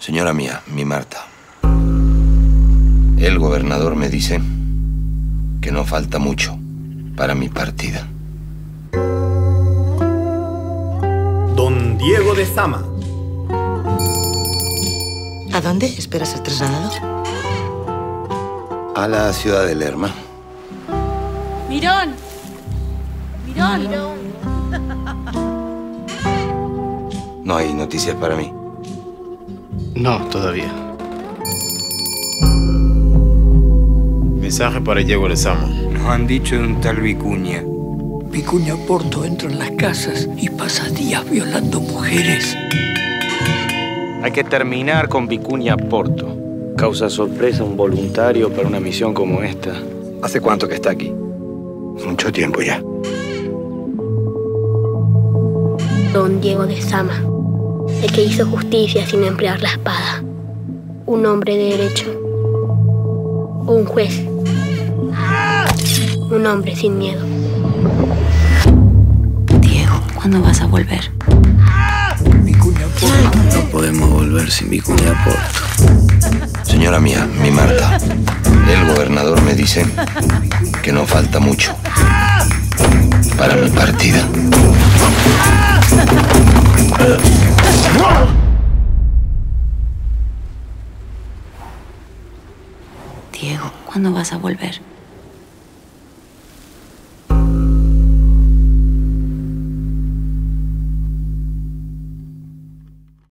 Señora mía, mi Marta. El gobernador me dice que no falta mucho para mi partida. Don Diego de Zama. ¿A dónde esperas ser trasladado? A la ciudad de Lerma. Mirón. Mirón. No hay noticias para mí. No, todavía. Mensaje para Diego Lezama. Nos han dicho de un tal Vicuña. Vicuña Porto entra en las casas y pasa días violando mujeres. Hay que terminar con Vicuña Porto. Causa sorpresa un voluntario para una misión como esta. ¿Hace cuánto que está aquí? Mucho tiempo ya. Don Diego de Sama, el que hizo justicia sin emplear la espada. Un hombre de derecho. Un juez. Un hombre sin miedo. Diego, ¿cuándo vas a volver? Vicuña Porto. No podemos volver sin Vicuña Porto. Señora mía, mi Marta. El gobernador me dice que no falta mucho para mi partida. ¿Cuándo vas a volver?